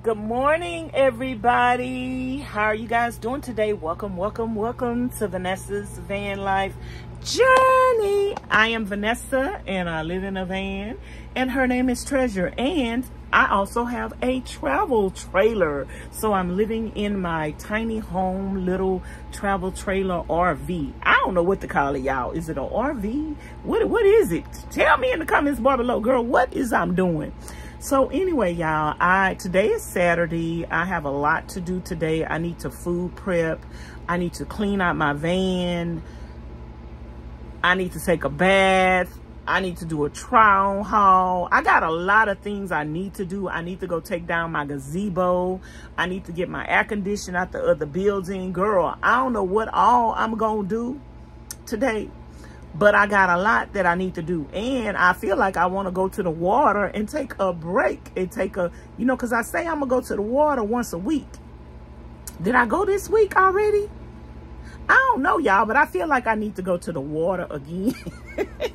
Good morning, everybody. How are you guys doing today? Welcome, welcome, welcome to Vanessa's Van Life Journey. I am Vanessa and I live in a van and her name is Treasure. And I also have a travel trailer. So I'm living in my tiny home, little travel trailer RV. I don't know what to call it, y'all. Is it an RV? What, what is it? Tell me in the comments bar below, girl, what is I'm doing? So anyway, y'all, I today is Saturday. I have a lot to do today. I need to food prep. I need to clean out my van. I need to take a bath. I need to do a trial haul. I got a lot of things I need to do. I need to go take down my gazebo. I need to get my air conditioner out the other building. Girl, I don't know what all I'm going to do today, but I got a lot that I need to do. And I feel like I want to go to the water and take a break and take a, you know, because I say I'm going to go to the water once a week. Did I go this week already? I don't know, y'all, but I feel like I need to go to the water again.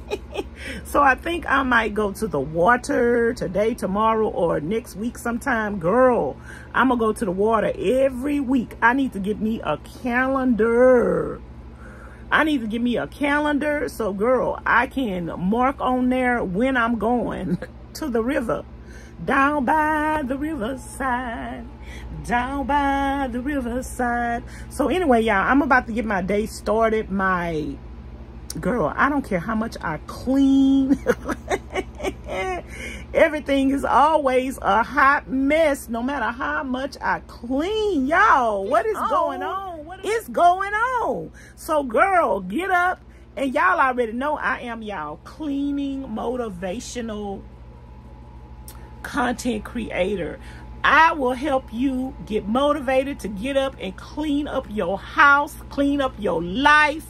so I think I might go to the water today, tomorrow, or next week sometime. Girl, I'm going to go to the water every week. I need to get me a calendar. I need to give me a calendar. So, girl, I can mark on there when I'm going to the river. Down by the riverside down by the riverside. So anyway, y'all, I'm about to get my day started. My girl, I don't care how much I clean. Everything is always a hot mess, no matter how much I clean. Y'all, what is going on? What is going on? So, girl, get up. And y'all already know I am y'all cleaning motivational content creator. I will help you get motivated to get up and clean up your house, clean up your life,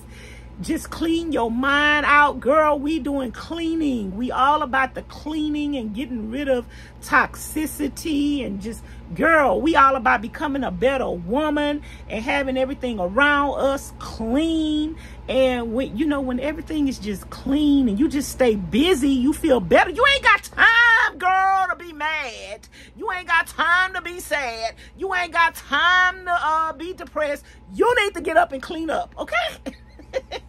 just clean your mind out girl. We doing cleaning. We all about the cleaning and getting rid of toxicity and just girl we all about becoming a better woman and having everything around us clean. And when you know when everything is just clean and you just stay busy you feel better. You ain't got time girl to be mad. You ain't got time to be sad. You ain't got time to uh, be depressed. You need to get up and clean up okay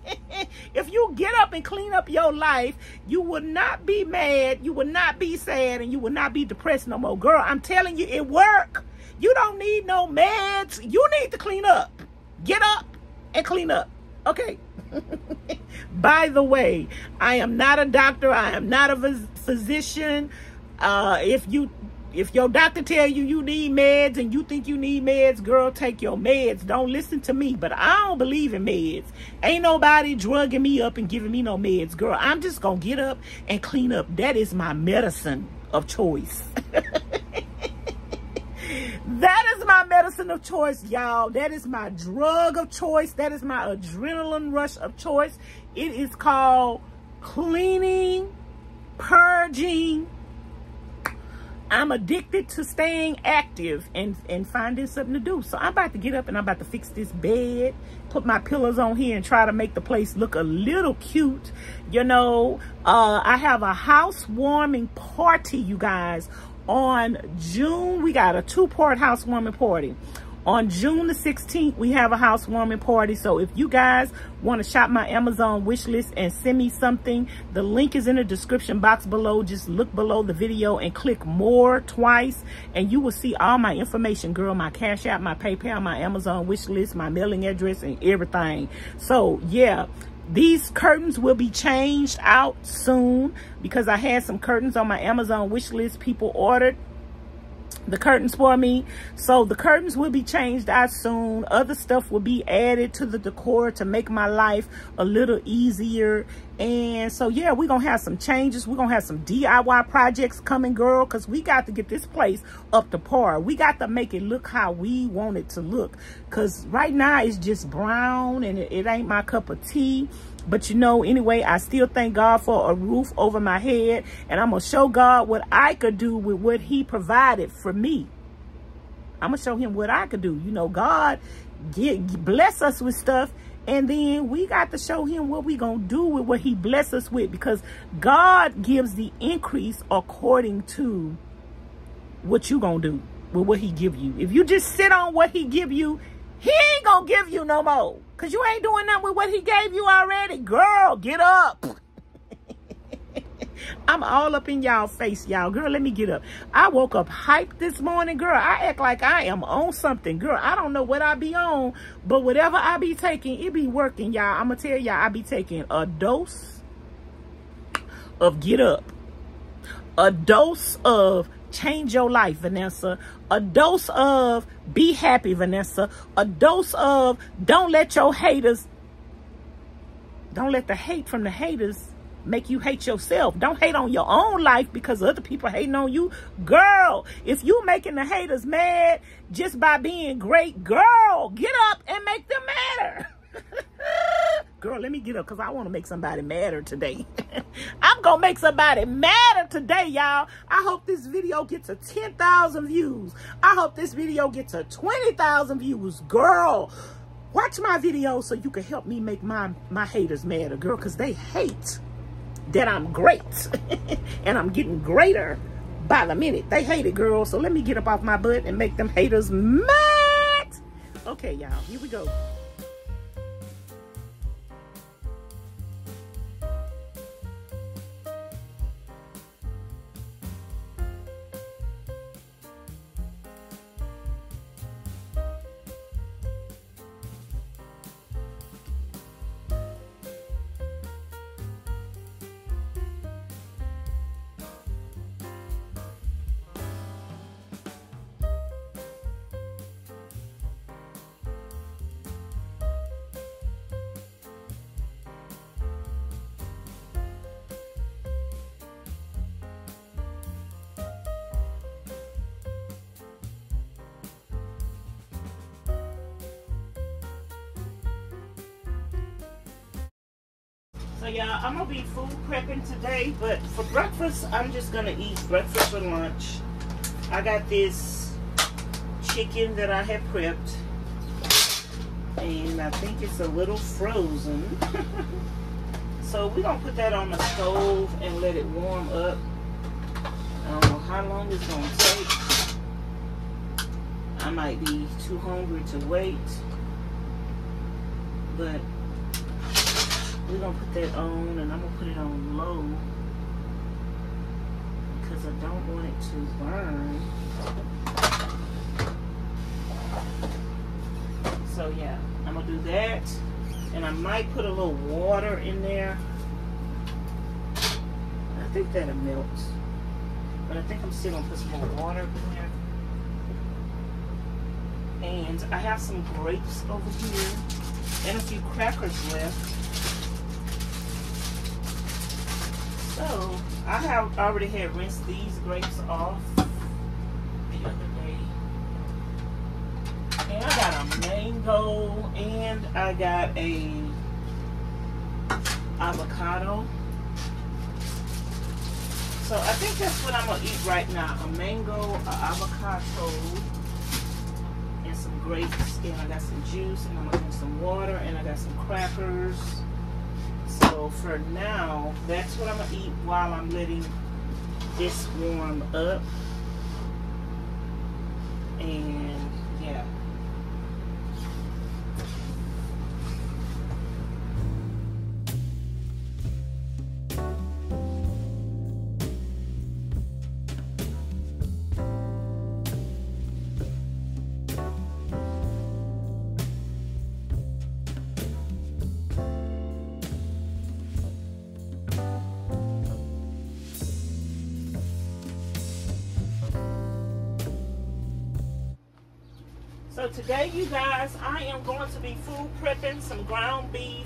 if you get up and clean up your life, you will not be mad, you will not be sad, and you will not be depressed no more. Girl, I'm telling you, it work. You don't need no meds. You need to clean up. Get up and clean up. Okay. By the way, I am not a doctor. I am not a physician. Uh, if you if your doctor tell you you need meds and you think you need meds, girl, take your meds. Don't listen to me. But I don't believe in meds. Ain't nobody drugging me up and giving me no meds, girl. I'm just going to get up and clean up. That is my medicine of choice. that is my medicine of choice, y'all. That is my drug of choice. That is my adrenaline rush of choice. It is called cleaning, purging, I'm addicted to staying active and, and finding something to do. So I'm about to get up and I'm about to fix this bed, put my pillows on here and try to make the place look a little cute. You know, uh, I have a housewarming party, you guys, on June. We got a two-part housewarming party. On June the 16th, we have a housewarming party. So if you guys want to shop my Amazon wish list and send me something, the link is in the description box below. Just look below the video and click more twice and you will see all my information, girl, my Cash App, my PayPal, my Amazon wish list, my mailing address and everything. So yeah, these curtains will be changed out soon because I had some curtains on my Amazon wish list people ordered the curtains for me. So the curtains will be changed out soon. Other stuff will be added to the decor to make my life a little easier. And so, yeah, we're to have some changes. We're to have some DIY projects coming, girl, because we got to get this place up to par. We got to make it look how we want it to look. Because right now it's just brown and it, it ain't my cup of tea. But you know, anyway, I still thank God for a roof over my head. And I'm going to show God what I could do with what he provided for me. I'm going to show him what I could do. You know, God get, bless us with stuff. And then we got to show him what we going to do with what he bless us with. Because God gives the increase according to what you going to do. with what he give you. If you just sit on what he give you, he ain't gonna give you no more. Cause you ain't doing nothing with what he gave you already. Girl, get up. I'm all up in y'all face, y'all. Girl, let me get up. I woke up hyped this morning, girl. I act like I am on something. Girl, I don't know what I be on, but whatever I be taking, it be working, y'all. I'm going to tell y'all, I be taking a dose of get up. A dose of change your life, Vanessa. A dose of be happy, Vanessa. A dose of don't let your haters, don't let the hate from the haters make you hate yourself. Don't hate on your own life because other people hating on you. Girl, if you making the haters mad just by being great, girl, get up and make them madder. Girl, let me get up because I want to make somebody madder today. I'm going to make somebody madder today, y'all. I hope this video gets to 10,000 views. I hope this video gets to 20,000 views. Girl, watch my video so you can help me make my, my haters madder, girl, because they hate that I'm great and I'm getting greater by the minute. They hate it, girl. So let me get up off my butt and make them haters mad. Okay, y'all, here we go. Prepping today, but for breakfast, I'm just gonna eat breakfast for lunch. I got this chicken that I have prepped, and I think it's a little frozen. so we're gonna put that on the stove and let it warm up. I don't know how long it's gonna take. I might be too hungry to wait, but we're gonna put that on and I'm gonna put it on low because I don't want it to burn. So yeah, I'm gonna do that. And I might put a little water in there. I think that'll melt. But I think I'm still gonna put some more water in there. And I have some grapes over here and a few crackers left. So I have already had rinsed these grapes off the other day. And I got a mango and I got a avocado. So I think that's what I'm gonna eat right now. A mango, a avocado, and some grapes. And I got some juice and I'm gonna drink some water and I got some crackers. So for now, that's what I'm gonna eat while I'm letting this warm up. And yeah. So today, you guys, I am going to be food prepping some ground beef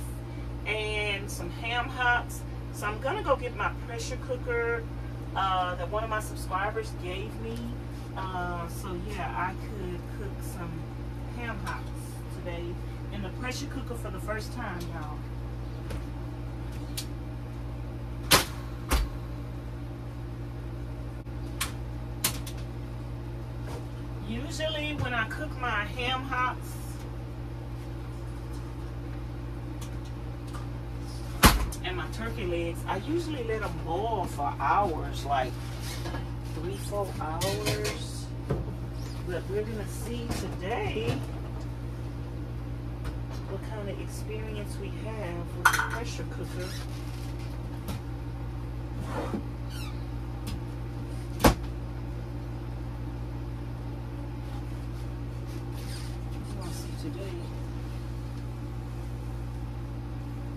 and some ham hocks. So I'm gonna go get my pressure cooker uh, that one of my subscribers gave me. Uh, so yeah, I could cook some ham hocks today in the pressure cooker for the first time, y'all. Usually when I cook my ham hocks, and my turkey legs, I usually let them boil for hours, like three, four hours. But we're to see today what kind of experience we have with the pressure cooker. today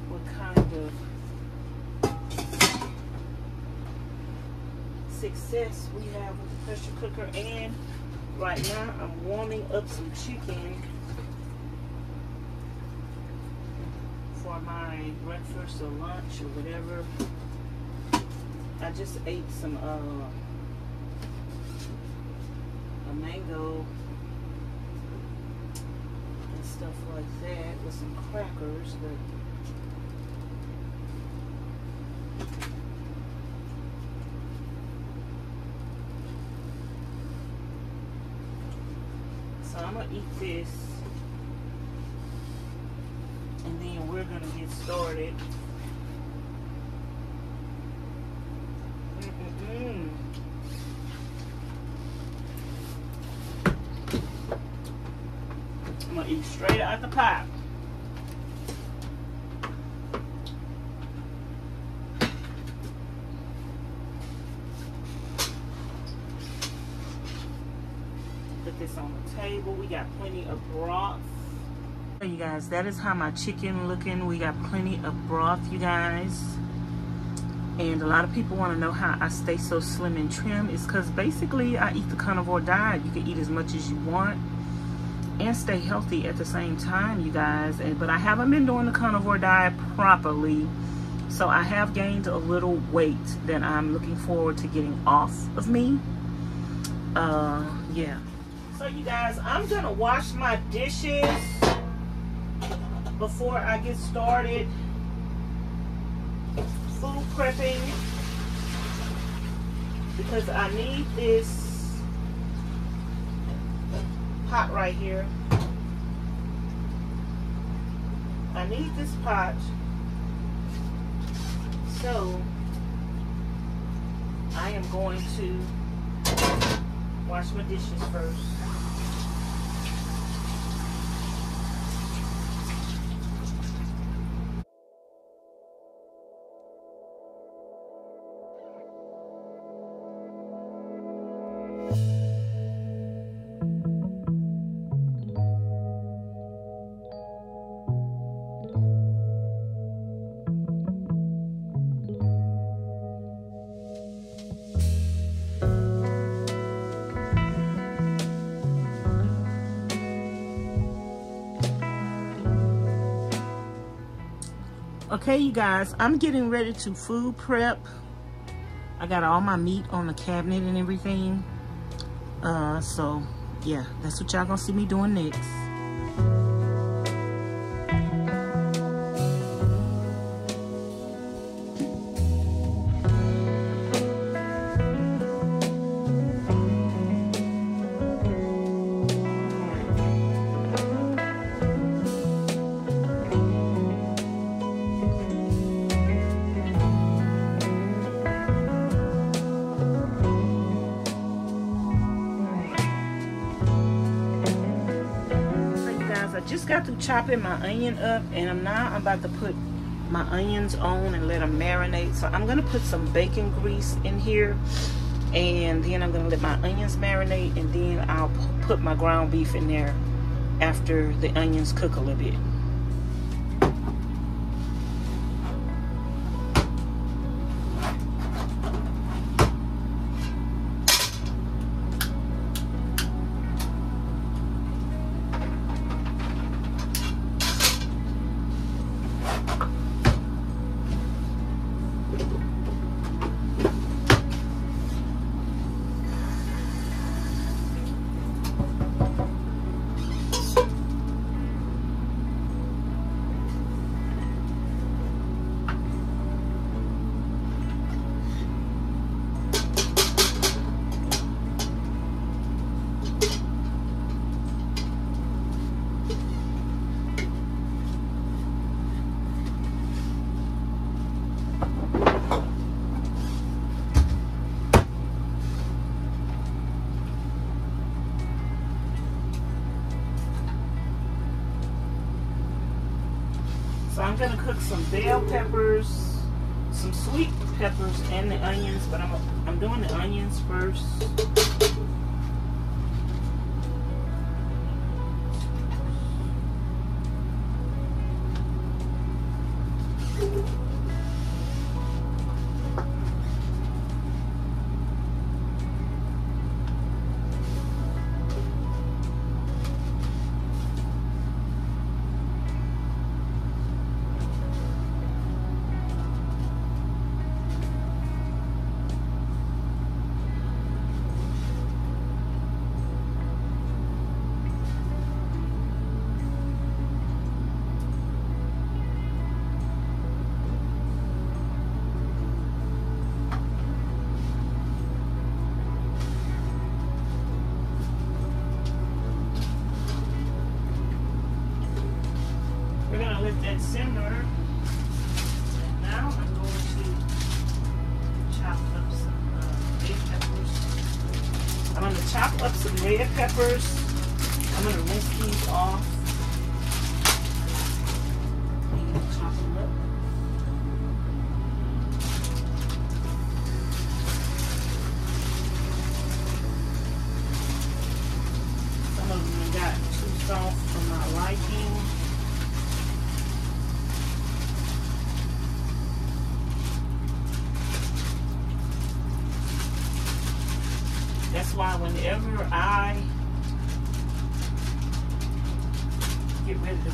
what kind of success we have the pressure cooker and right now I'm warming up some chicken for my breakfast or lunch or whatever. I just ate some uh, a mango and stuff like that with some crackers but So I'm gonna eat this and then we're gonna get started. I'm gonna eat straight out the pot. Put this on the table. We got plenty of broth. You guys, that is how my chicken looking. We got plenty of broth, you guys. And a lot of people want to know how I stay so slim and trim. It's because basically I eat the carnivore diet. You can eat as much as you want and stay healthy at the same time, you guys. And But I haven't been doing the carnivore diet properly. So I have gained a little weight that I'm looking forward to getting off of me. Uh, yeah. So you guys, I'm to wash my dishes before I get started food prepping because I need this pot right here. I need this pot so I am going to wash my dishes first. Okay, you guys, I'm getting ready to food prep. I got all my meat on the cabinet and everything. Uh, so, yeah, that's what y'all gonna see me doing next. Chopping my onion up and I'm now I'm about to put my onions on and let them marinate. So I'm gonna put some bacon grease in here and then I'm gonna let my onions marinate and then I'll put my ground beef in there after the onions cook a little bit. Some sweet peppers, and the onions, but I'm I'm doing the onions first.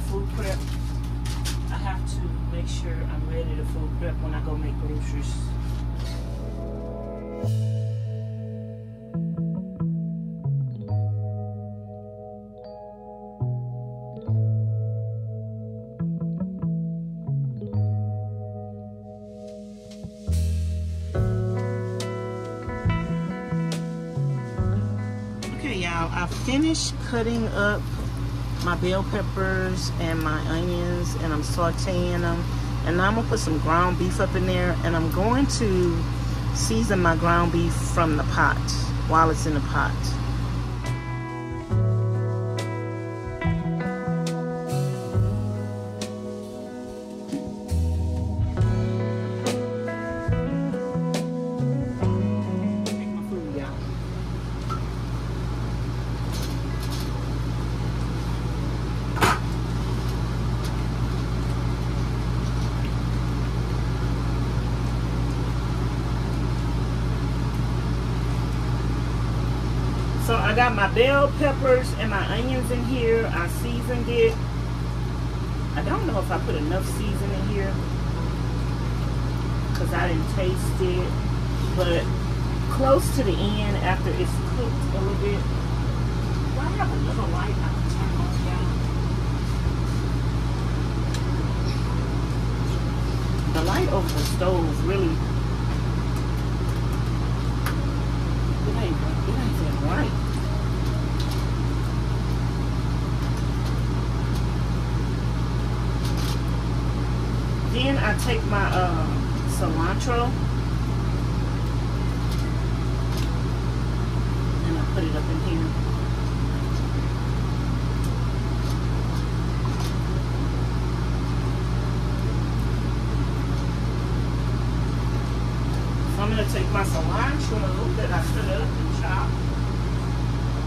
Food prep, I have to make sure I'm ready to food prep when I go make groceries. Okay, y'all, I finished cutting up my bell peppers and my onions and I'm sauteing them. And now I'm gonna put some ground beef up in there and I'm going to season my ground beef from the pot while it's in the pot. Got my bell peppers and my onions in here. I seasoned it. I don't know if I put enough seasoning here because I didn't taste it. But close to the end after it's cooked a little bit. Another light on? The light over the stove really it ain't it ain't that right. Then I take my uh, cilantro and I put it up in here. So I'm gonna take my cilantro that I cut up and chopped.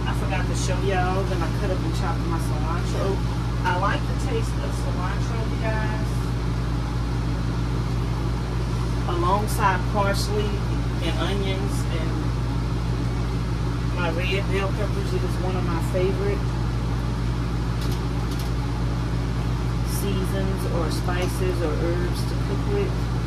I forgot to show y'all that I cut up and chopped my cilantro. I like the taste of cilantro, you guys. Alongside parsley and onions and my red bell peppers. It is one of my favorite seasons or spices or herbs to cook with.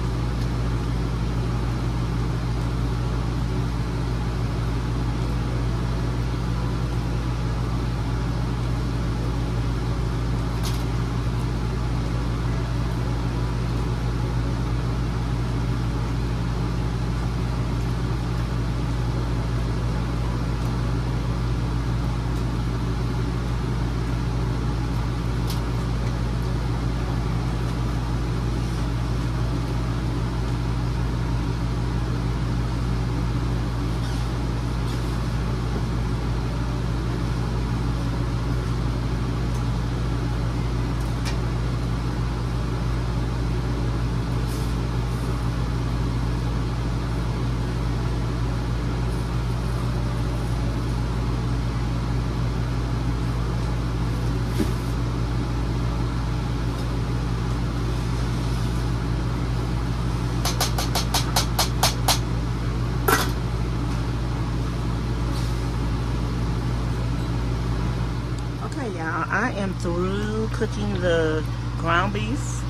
Cooking the ground beef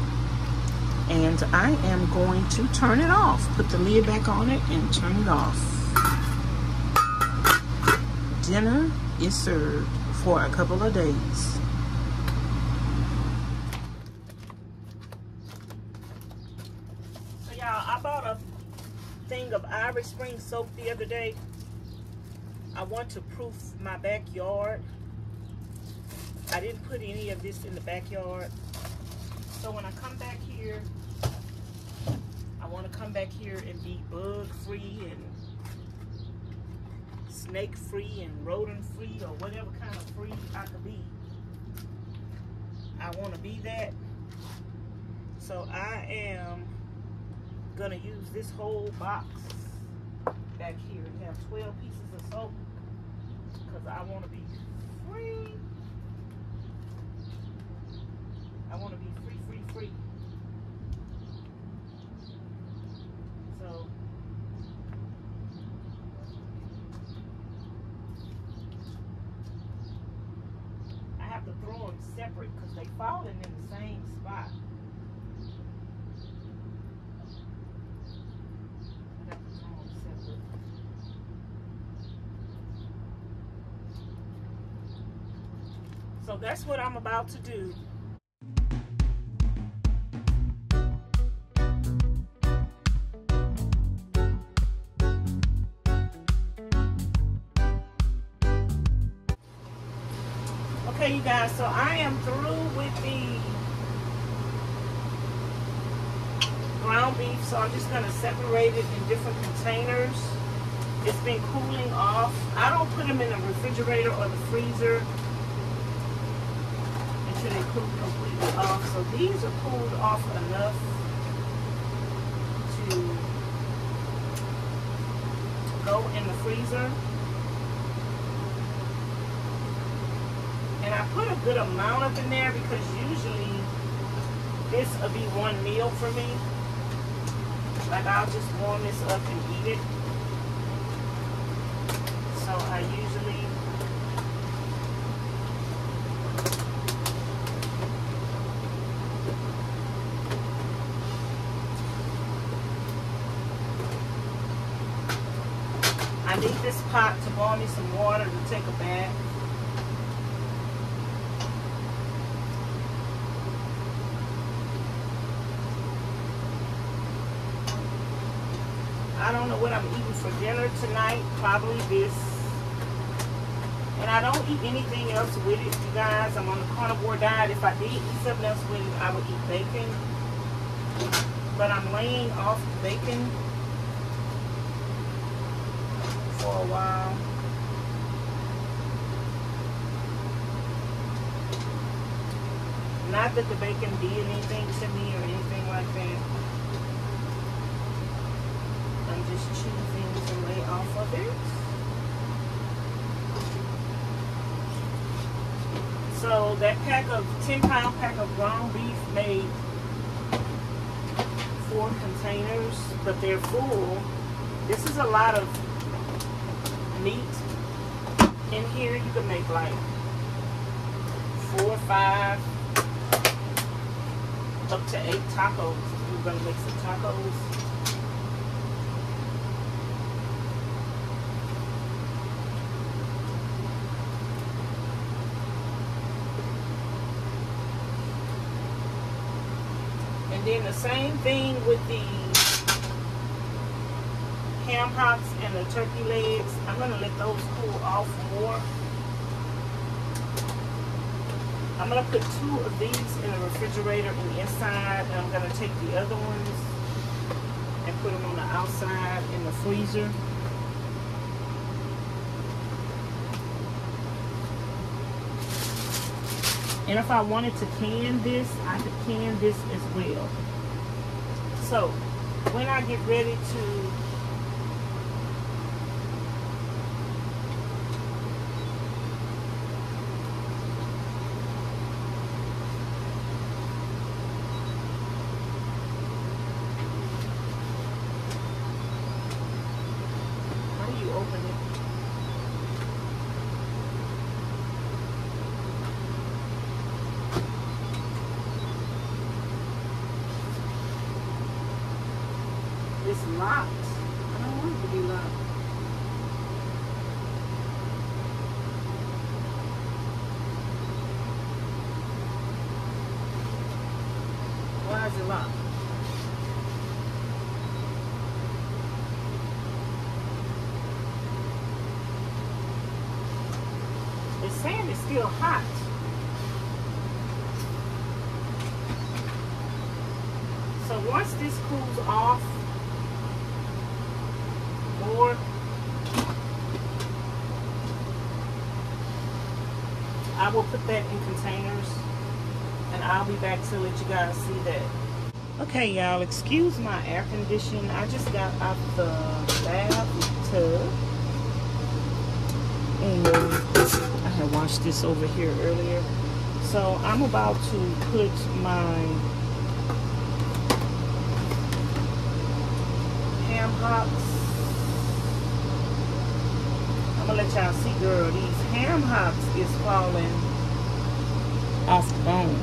and I am going to turn it off. Put the lid back on it and turn it off. Dinner is served for a couple of days. So y'all, I bought a thing of Irish Spring soap the other day. I want to proof my backyard. I didn't put any of this in the backyard. So when I come back here, I want to come back here and be bug free and snake free and rodent free or whatever kind of free I could be. I want to be that. So I am going to use this whole box back here and have 12 pieces of soap because I want to be free. I want to be free, free, free. So, I have to throw them separate because they falling in the same spot. I have them separate. So that's what I'm about to do. So I am through with the ground beef, so I'm just going to separate it in different containers. It's been cooling off. I don't put them in the refrigerator or the freezer until they cool completely off. So these are cooled off enough to go in the freezer. And I put a good amount of in there because usually this will be one meal for me. Like I'll just warm this up and eat it. So I usually I need this pot to boil me some water to take a bath. I don't know what I'm eating for dinner tonight. Probably this. And I don't eat anything else with it, you guys. I'm on a carnivore diet. If I did eat something else with it, I would eat bacon. But I'm laying off the bacon for a while. Not that the bacon did anything to me or anything like that. Just choosing off of it. So that pack of 10 pound pack of ground beef made four containers, but they're full. This is a lot of meat in here. You can make like four or five, up to eight tacos. We're gonna make some tacos. And then same thing with the ham hocks and the turkey legs. I'm gonna let those cool off more. I'm gonna put two of these in the refrigerator in the inside, and I'm gonna take the other ones and put them on the outside in the freezer. And if I wanted to can this, I could can this as well. So, when I get ready to How do you open it? it's locked. I don't want it to be locked. Why is it locked? It's saying it's still hot. So once this cools off more, I will put that in containers and I'll be back to let you guys see that. Okay, y'all, excuse my air conditioning. I just got out the bath tub and I had washed this over here earlier. So I'm about to put my ham hocks. Gonna let y'all see, girl. These ham hocks is falling off the bone.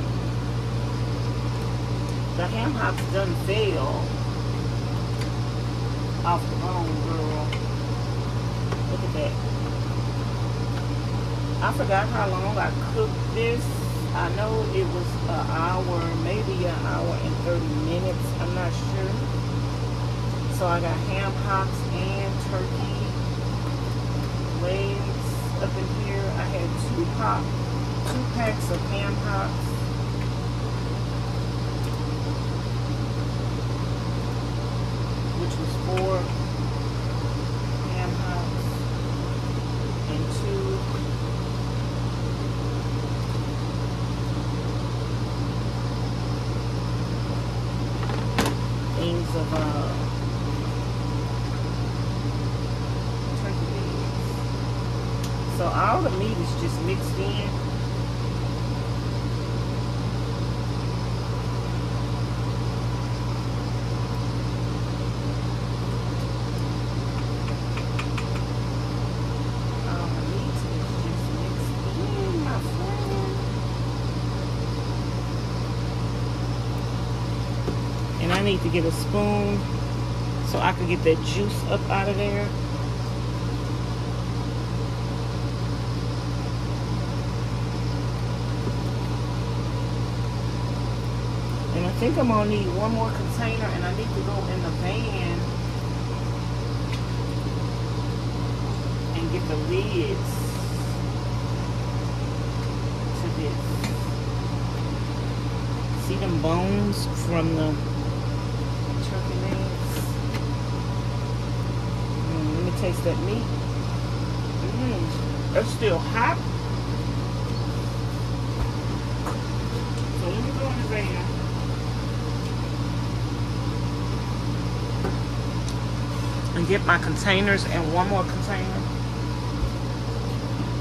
The ham hocks done fail off the bone, girl. Look at that. I forgot how long I cooked this. I know it was an hour, maybe an hour and 30 minutes. I'm not sure. So I got ham hocks and turkey legs up in here. I had two pop, two packs of ham hocks. Which was four ham hocks and two things of uh So all the meat is just mixed in. And I need to get a spoon so I can get that juice up out of there. Think I'm gonna need one more container and I need to go in the van and get the lids to this. See them bones from the turkey legs? Mm, let me taste that meat. It's still hot. So let me go in the van. and get my containers and one more container.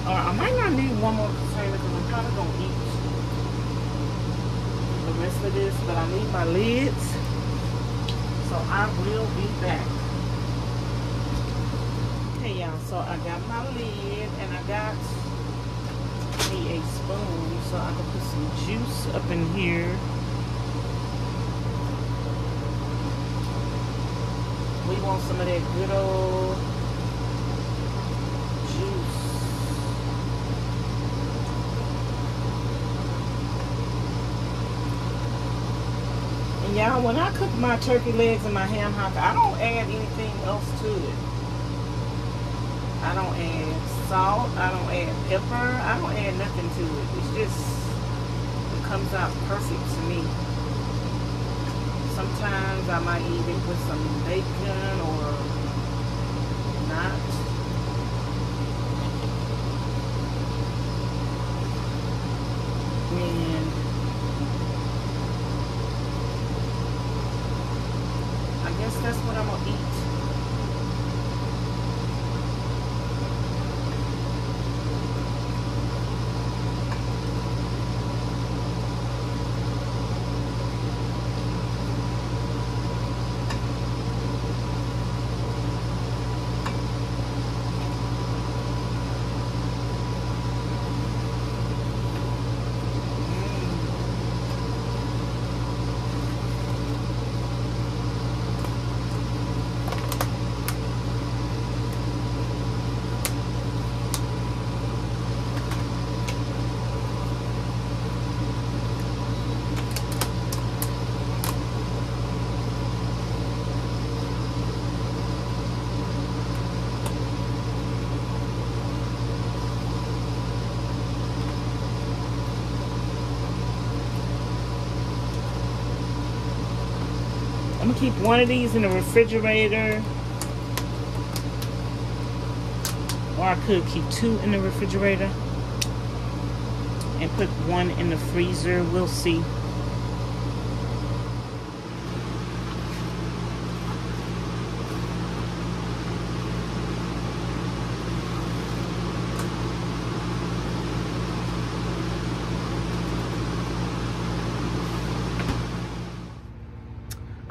Or I might not need one more container because I'm probably going to eat the rest of this, but I need my lids. So I will be back. Okay, y'all, so I got my lid and I got me a spoon so I can put some juice up in here. We want some of that good old juice. And y'all, when I cook my turkey legs and my ham hock, I don't add anything else to it. I don't add salt. I don't add pepper. I don't add nothing to it. It's just, it comes out perfect to me. Sometimes I might even put some bacon or not. And I guess that's what I'm going to eat. I'm gonna keep one of these in the refrigerator. Or I could keep two in the refrigerator and put one in the freezer. We'll see.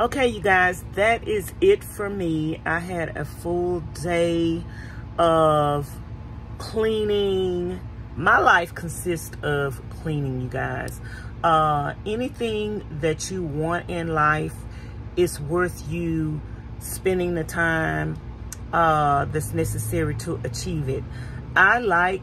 Okay, you guys, that is it for me. I had a full day of cleaning. My life consists of cleaning, you guys. Uh, anything that you want in life is worth you spending the time uh, that's necessary to achieve it. I like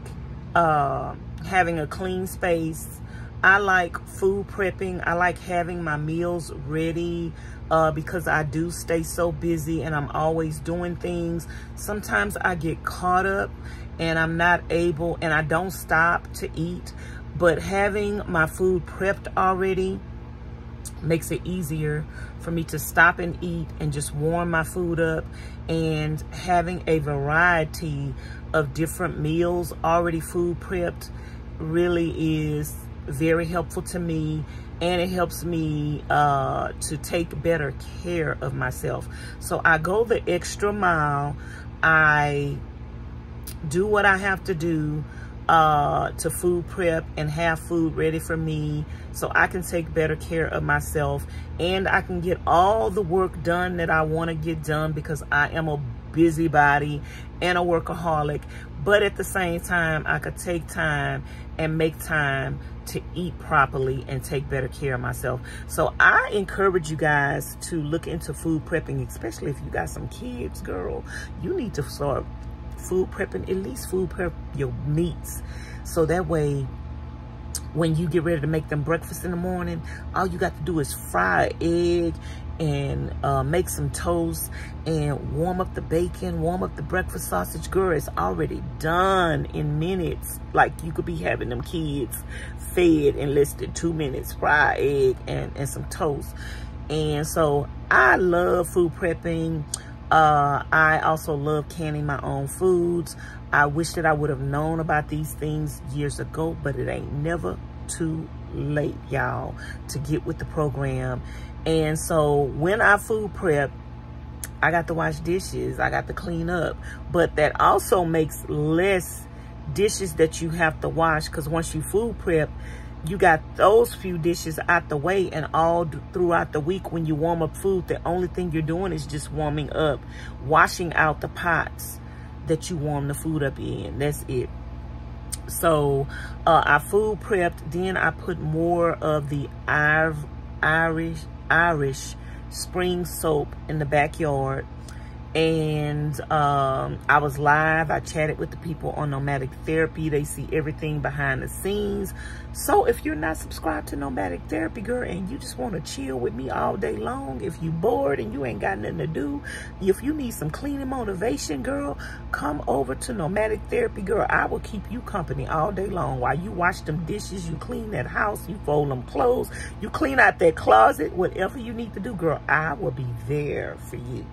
uh, having a clean space. I like food prepping. I like having my meals ready uh, because I do stay so busy and I'm always doing things. Sometimes I get caught up and I'm not able and I don't stop to eat. But having my food prepped already makes it easier for me to stop and eat and just warm my food up and having a variety of different meals already food prepped really is very helpful to me and it helps me uh, to take better care of myself. So I go the extra mile. I do what I have to do uh, to food prep and have food ready for me so I can take better care of myself and I can get all the work done that I want to get done because I am a busybody and a workaholic. But at the same time, I could take time and make time to eat properly and take better care of myself. So I encourage you guys to look into food prepping, especially if you got some kids, girl. You need to start food prepping, at least food prep your meats. So that way, when you get ready to make them breakfast in the morning, all you got to do is fry egg and uh, make some toast and warm up the bacon, warm up the breakfast sausage. Girl, it's already done in minutes. Like you could be having them kids fed in less than two minutes, fried egg and, and some toast. And so I love food prepping. Uh, I also love canning my own foods. I wish that I would have known about these things years ago, but it ain't never too late, y'all, to get with the program. And so when I food prep, I got to wash dishes. I got to clean up. But that also makes less dishes that you have to wash because once you food prep, you got those few dishes out the way and all throughout the week when you warm up food, the only thing you're doing is just warming up, washing out the pots that you warm the food up in. That's it. So uh, I food prepped. Then I put more of the Irish, Irish spring soap in the backyard and um, I was live. I chatted with the people on Nomadic Therapy. They see everything behind the scenes. So if you're not subscribed to Nomadic Therapy, girl, and you just want to chill with me all day long, if you bored and you ain't got nothing to do, if you need some cleaning motivation, girl, come over to Nomadic Therapy, girl. I will keep you company all day long while you wash them dishes, you clean that house, you fold them clothes, you clean out that closet, whatever you need to do, girl, I will be there for you.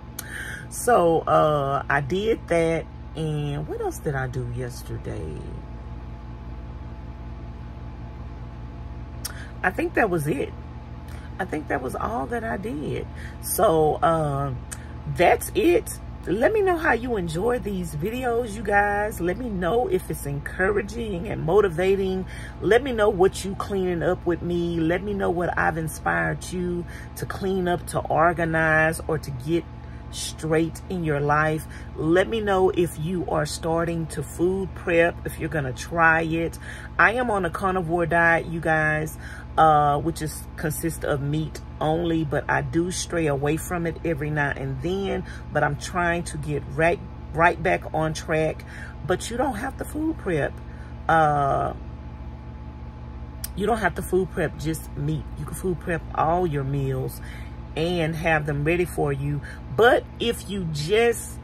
So uh, I did that. And what else did I do yesterday? I think that was it. I think that was all that I did. So uh, that's it. Let me know how you enjoy these videos, you guys. Let me know if it's encouraging and motivating. Let me know what you cleaning up with me. Let me know what I've inspired you to clean up, to organize, or to get straight in your life. Let me know if you are starting to food prep, if you're going to try it. I am on a carnivore diet, you guys, uh, which is consists of meat only, but I do stray away from it every now and then, but I'm trying to get right, right back on track. But you don't have to food prep. Uh, you don't have to food prep just meat. You can food prep all your meals and have them ready for you. But if you just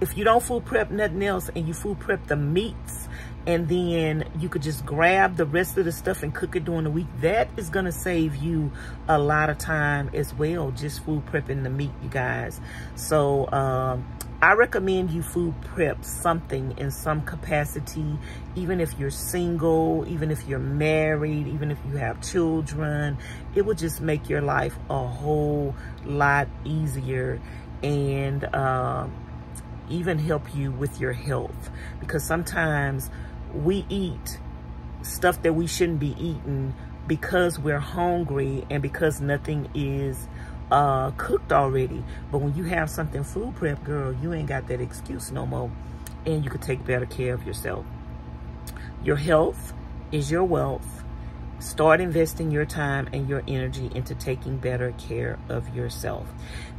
if you don't food prep nothing else and you food prep the meats and then you could just grab the rest of the stuff and cook it during the week that is going to save you a lot of time as well just food prepping the meat you guys. So um, I recommend you food prep something in some capacity, even if you're single, even if you're married, even if you have children. It will just make your life a whole lot easier and uh, even help you with your health. Because sometimes we eat stuff that we shouldn't be eating because we're hungry and because nothing is uh, cooked already. But when you have something food prep, girl, you ain't got that excuse no more. And you can take better care of yourself. Your health is your wealth. Start investing your time and your energy into taking better care of yourself.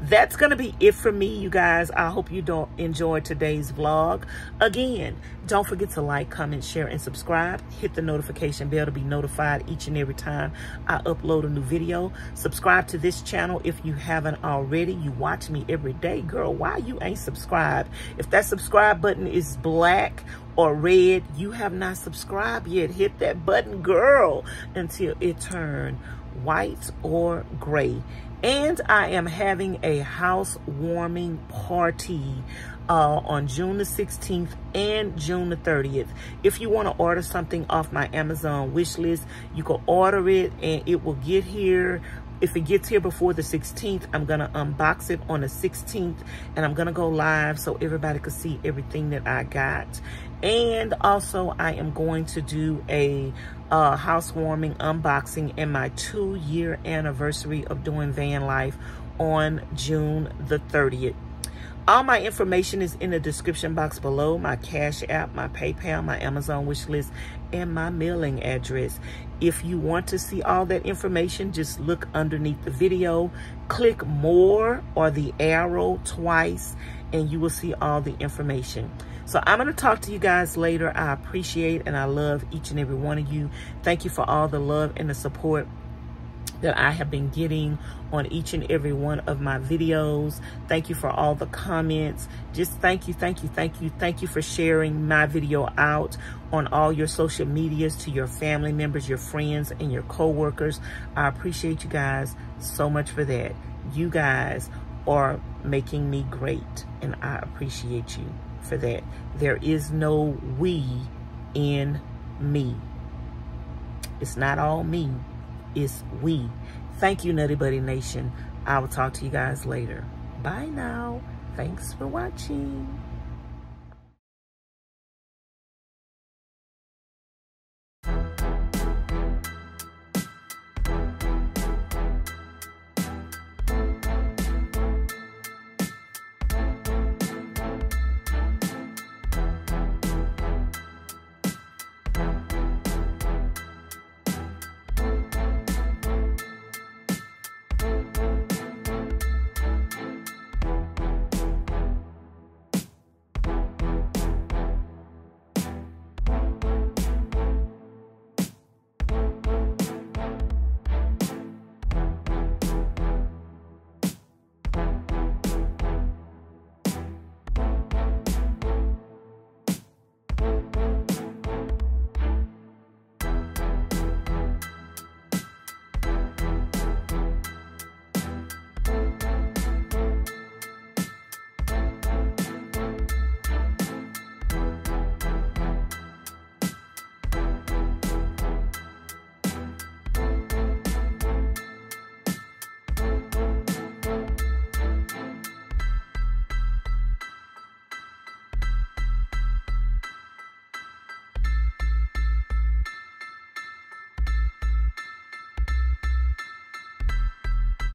That's going to be it for me, you guys. I hope you don't enjoy today's vlog. Again, don't forget to like, comment, share, and subscribe. Hit the notification bell to be notified each and every time I upload a new video. Subscribe to this channel if you haven't already. You watch me every day. Girl, why you ain't subscribed? If that subscribe button is black or red, you have not subscribed yet. Hit that button, girl, until it turn white or gray. And I am having a housewarming party uh, on June the 16th and June the 30th. If you want to order something off my Amazon wish list, you can order it and it will get here if it gets here before the 16th, I'm going to unbox it on the 16th and I'm going to go live so everybody can see everything that I got. And also I am going to do a uh, housewarming unboxing and my two year anniversary of doing van life on June the 30th. All my information is in the description box below, my Cash App, my PayPal, my Amazon wish list, and my mailing address. If you want to see all that information, just look underneath the video, click more or the arrow twice, and you will see all the information. So I'm going to talk to you guys later. I appreciate and I love each and every one of you. Thank you for all the love and the support that I have been getting on each and every one of my videos. Thank you for all the comments. Just thank you, thank you, thank you. Thank you for sharing my video out on all your social medias to your family members, your friends, and your coworkers. I appreciate you guys so much for that. You guys are making me great, and I appreciate you for that. There is no we in me. It's not all me It's we. Thank you, Nutty Buddy Nation. I will talk to you guys later. Bye now. Thanks for watching.